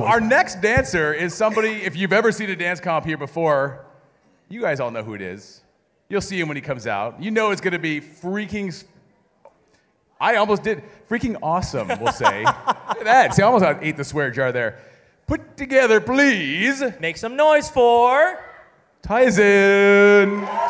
Oh, Our next dancer is somebody, if you've ever seen a dance comp here before, you guys all know who it is. You'll see him when he comes out. You know it's going to be freaking. I almost did. Freaking awesome, we'll say. Look at that. See, I almost ate the swear jar there. Put together, please, Make some noise for. Tyzin.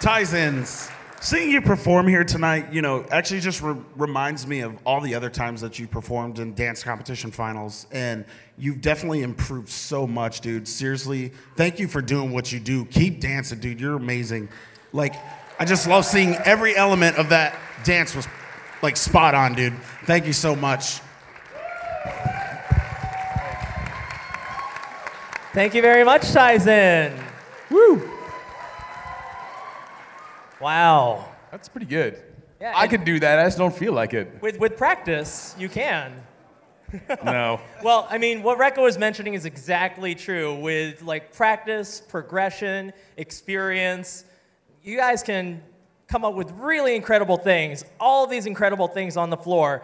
Tyzins, seeing you perform here tonight, you know, actually just re- reminds me of all the other times that you performed in dance competition finals. And you've definitely improved so much, dude. Seriously, thank you for doing what you do. Keep dancing, dude. You're amazing. Like, I just love seeing every element of that dance was like spot on, dude. Thank you so much. Thank you very much, Tyzin. Woo! Wow. That's pretty good. Yeah, I could do that. I just don't feel like it. With, with practice, you can. No. Well, I mean, what Rekka was mentioning is exactly true. With like practice, progression, experience, you guys can come up with really incredible things. All these incredible things on the floor.